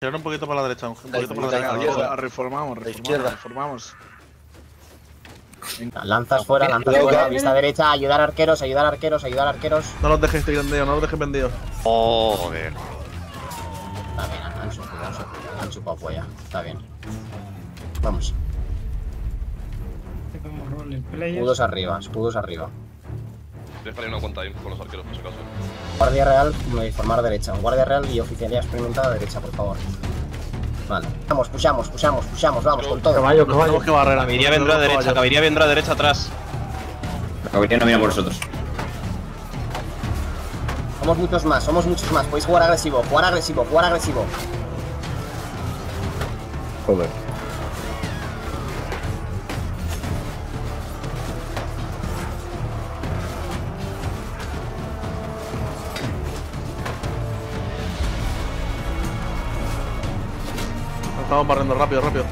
Tirar un poquito para la derecha, un poquito para la derecha. izquierda, reformamos, izquierda. reformamos, reformamos. Lanzas fuera, lanzas fuera, vista derecha, ayudar arqueros, ayudar arqueros, ayudar arqueros. No los dejes vendidos, no los dejes vendidos. Joder. Está bien, han su han polla. Está bien. Vamos. Escudos arriba, escudos arriba. Déjale una cuenta ahí con los arqueros, por si acaso. Guardia real, formar derecha. Guardia real y oficialía experimentada derecha, por favor. Vale. Vamos, pushamos, pushamos, pushamos, vamos, con todo. Caballo, tenemos que barrer. Caballería vendrá a derecha, caballería vendrá a derecha atrás. La caballería no viene por nosotros. Somos muchos más, somos muchos más. Podéis jugar agresivo, jugar agresivo, jugar agresivo. Joder. Estamos barriendo rápido, rápido.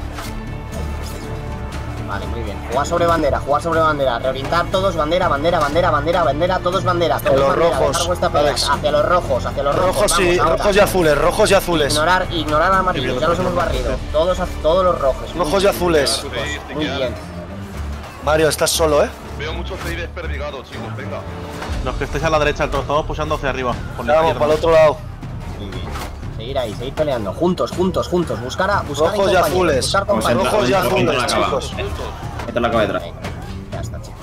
Vale, muy bien. Jugar sobre bandera, jugar sobre bandera. Reorientar todos, bandera, bandera, bandera, bandera, bandera, todos bandera. Todos los bandera, rojos, dejar vuestra pelea. Alex. Hacia los rojos, hacia los rojos. Rojos y, vamos, rojos y azules, rojos y azules. Ignorar, ignorar amarillos, ya los hemos barrido. Todos, a- todos los rojos. Muy Rojos y bien, azules. chicos, Muy bien. Mario, estás solo, ¿eh? Veo muchos CI desperdigados, chicos, venga. Los que estéis a la derecha, todos estamos pushando hacia arriba. Vamos, para el otro lado. Muy bien. Seguir ahí, seguir peleando. Juntos, juntos, juntos. Buscar a, buscar Rojos y azules. Buscar compañeros. Rojos y azules, chicos. Esta es la cabeza ya está, chicos.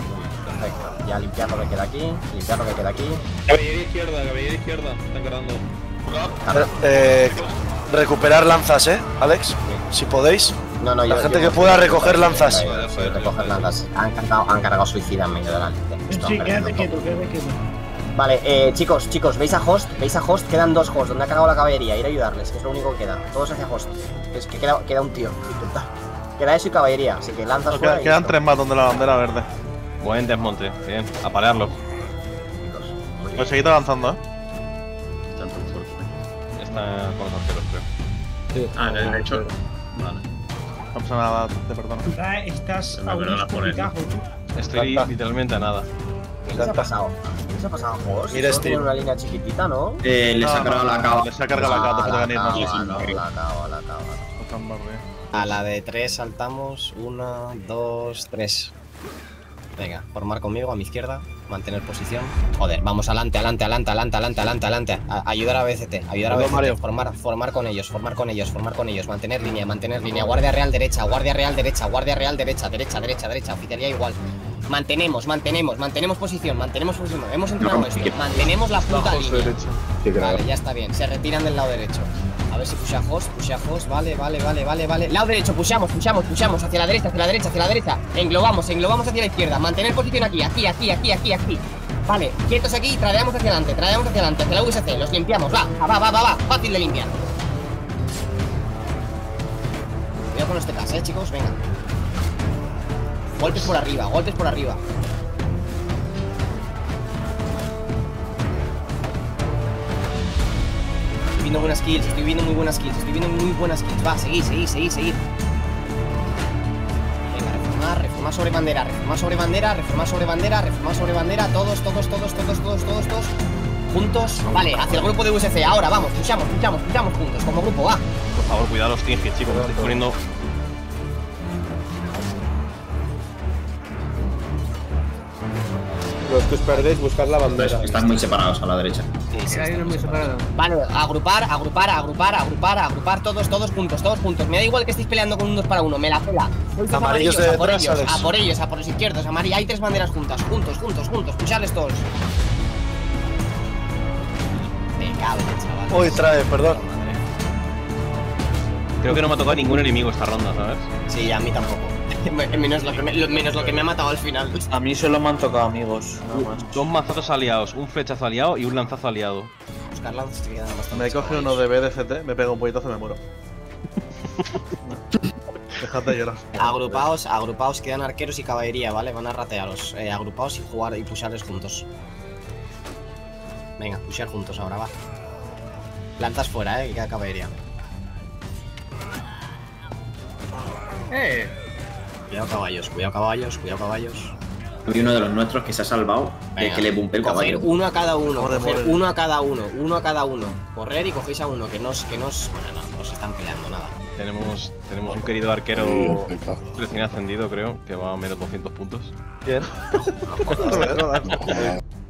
Perfecto. Ya limpiar lo que queda aquí. Limpiar lo que queda aquí. Caballería izquierda, caballería izquierda. Están cargando. Eh, recuperar lanzas, ¿eh, Alex? Si podéis. No, no, La yo- gente yo- que pueda recoger lanzas. Recoger lanzas. Han cargado, han cargado suicida en medio de la línea. Sí, quédate quieto, quédate quieto. Vale, eh, chicos, chicos, ¿veis a Host? ¿Veis a Host? Quedan dos Hosts, donde ha cargado la caballería, ir a ayudarles, que es lo único que queda. Todos hacia Host. Es que queda, queda un tío. Intenta. Queda eso y caballería, así que lanzas No, fuera quedan, y tres más donde la bandera verde. Buen desmonte. Bien, a parearlo. Chicos, muy bien. Pues seguid avanzando, eh. Está con los arqueros, creo. Ah, de hecho. Vale. No pasa nada, te perdono. Está- Estás a un perdona por tú. Estoy literalmente a nada. ¿Qué les ha pasado? ¿Qué les ha pasado a Host? Mira este. tiene una línea chiquitita, ¿no? Eh, les No, ha cargado la cava. Les ha cargado la cata, Ah, se te van a ir la cava, la cava, la cava. A la de tres saltamos. Una, dos, tres. Venga, formar conmigo a mi izquierda. Mantener posición. Joder, vamos adelante, adelante, adelante, adelante, adelante, adelante, adelante. A- ayudar a BCT, ayudar a BCT. Formar, formar con ellos, formar con ellos, formar con ellos. Mantener línea, mantener línea. Guardia real derecha, guardia real derecha, guardia real derecha, derecha, derecha, derecha. Oficialía igual. Mantenemos, mantenemos, mantenemos posición, mantenemos posición. Hemos entrenado No, esto. que- Mantenemos la puta Bajos línea. derecha. Vale, ya está bien. Se retiran del lado derecho. A ver si pusha host, pusha host. Vale, vale, vale, vale, vale. Lado derecho, pushamos, pushamos, pushamos. Hacia la derecha, hacia la derecha, hacia la derecha. Englobamos, englobamos hacia la izquierda. Mantener posición aquí, aquí, aquí, aquí, aquí, aquí. Vale, quietos aquí y tradeamos hacia adelante, tradeamos hacia adelante, hacia la USC. Los limpiamos. Va, va, va, va, va. Fácil de limpiar. Cuidado con los TKs, eh, chicos. Venga. Golpes por arriba, golpes por arriba. Estoy viendo buenas kills, estoy viendo muy buenas kills, estoy viendo muy buenas kills. Va, seguid, seguid, seguid, seguid. Venga, reformar, reformar sobre bandera, reformar sobre bandera, reformar sobre bandera, reformar sobre bandera. Todos, todos, todos, todos, todos, todos, todos. Juntos. Vale, hacia el grupo de USC. Ahora, vamos, puchamos, puchamos, puchamos juntos, como grupo, va. Por favor, cuidado los tinges, chicos. Me estoy poniendo. Los que os perdéis, buscad la bandera. Están muy separados a la derecha. Vale, agrupar, agrupar, agrupar, agrupar, agrupar, todos, todos juntos, todos juntos. Me da igual que estéis peleando con un dos para uno, me la pela. Amarillos a por ellos, a por ellos, a por los izquierdos, amarillos. Hay tres banderas juntas, juntos, juntos, juntos, pucharles todos. Me cago chaval. Uy, trae, perdón. Creo que no me ha tocado ningún enemigo esta ronda, ¿sabes? Sí, a mí tampoco. menos, lo que me, lo- menos lo que me ha matado al final. A mí solo me han tocado amigos. Nada más. Dos mazazos aliados, un flechazo aliado y un lanzazo aliado. Buscar lanzas que quedan bastante Me coge uno de BDCT, me pega un poquitazo y me muero. Dejad de llorar. Agrupaos, agrupaos, quedan arqueros y caballería, ¿vale? Van a ratearos. Eh, agrupaos y jugar y pusharles juntos. Venga, pushar juntos ahora, va. Lanzas fuera, eh, que queda caballería. ¡Eh! Cuidado caballos, cuidado caballos, cuidado caballos. Hay uno de los nuestros que se ha salvado de que le bumpe el Coger caballo. uno a cada uno, Corre, coger corre. uno a cada uno, uno a cada uno. Correr y cogéis a uno, que nos, que nos. Bueno, no, os está están peleando nada. Tenemos, tenemos un querido arquero recién ascendido, creo, que va a menos 200 puntos. Bien. No.